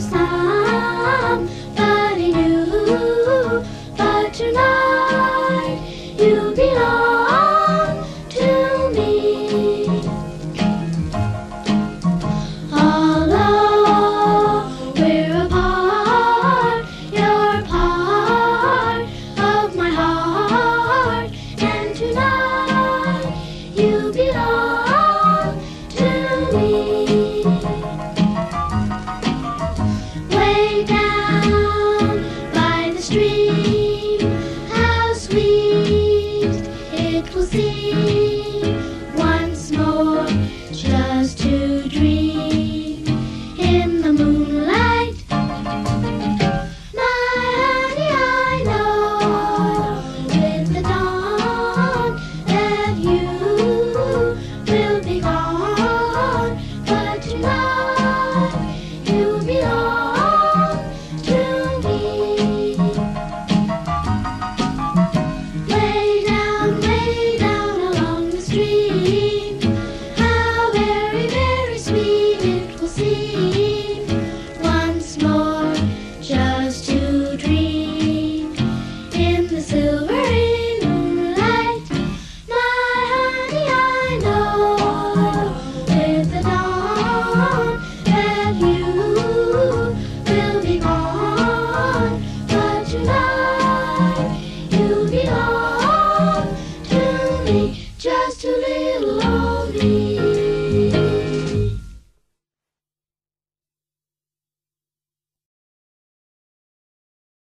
sáng